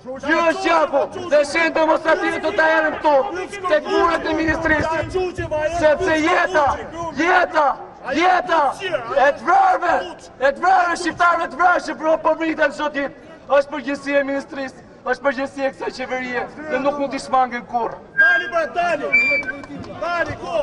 Kjo është gjaku dhe shenjë demonstrative do ta lëmë këtu, te muret e ministrisë, sepse jeta, jeta, jeta, e të vrarëve, e të vrarëve, shqiptarëve të vrarë, që po vriten çdo ditë, është përgjegjësi e ministrisë, është përgjegjësi e kësaj qeverie, dhe nuk mund t'i shmangen kurrë. Dali, bre, dali, dali, ko!